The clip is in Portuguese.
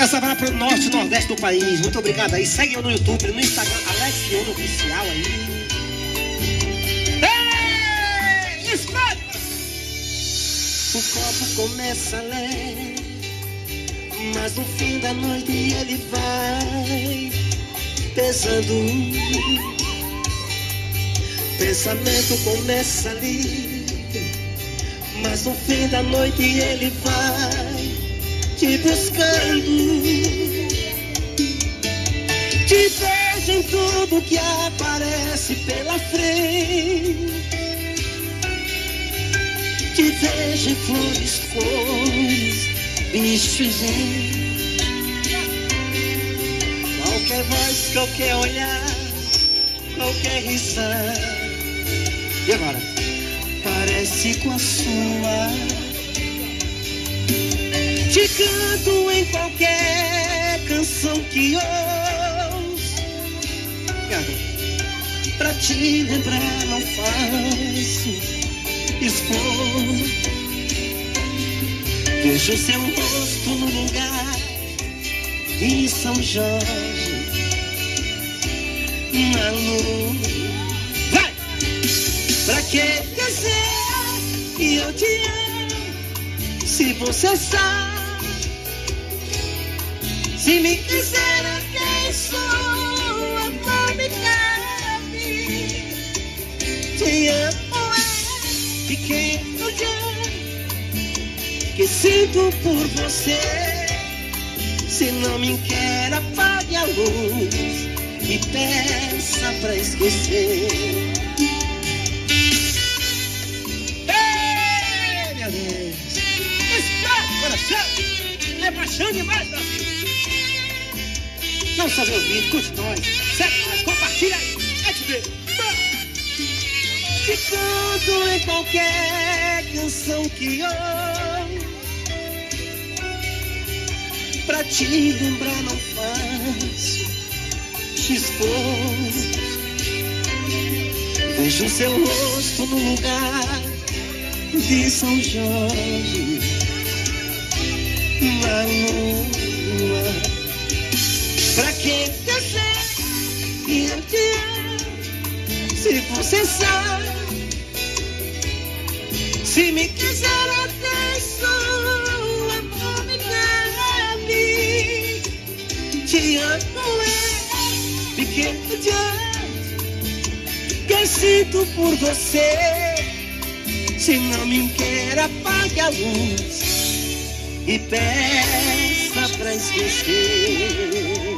Essa vai pro norte e nordeste do país. Muito obrigado aí. Segue eu no YouTube, no Instagram, Alex Fiono Oficial aí. Ei! O copo começa leve, mas no fim da noite ele vai pesando. Pensamento começa ali, mas no fim da noite ele vai te buscando. Te vejo em tudo que aparece pela frente. Te vejo em flores, cores, bichos em qualquer voz, qualquer olhar, qualquer risada. E agora? Parece com a sua. Te canto em qualquer canção que ouço. Pra te lembrar não faço esforço. Vejo seu rosto no lugar em São Jorge, na lua. Vai! Pra que dizer que eu te amo se você sabe? Se me quiser, a quem sou, amor me cabe. Te amo é pequeno dia que sinto por você. Se não me quer, apague a luz e peça pra esquecer. Ei, meu Deus! Está coração! É paixão demais, Brasil! Não só meu vídeo, curte nós, segue nós, compartilha aí, é te ver! Te canto em qualquer canção que ouço Pra te lembrar não faço esforço. Vejo seu rosto no lugar de São Jorge Na lua Pra que dizer que eu te amo? Se você sabe Se me quiser até sua amor me cabe Te amo é pequeno dia Que sinto por você. Se não me quer apague a luz E peça pra esquecer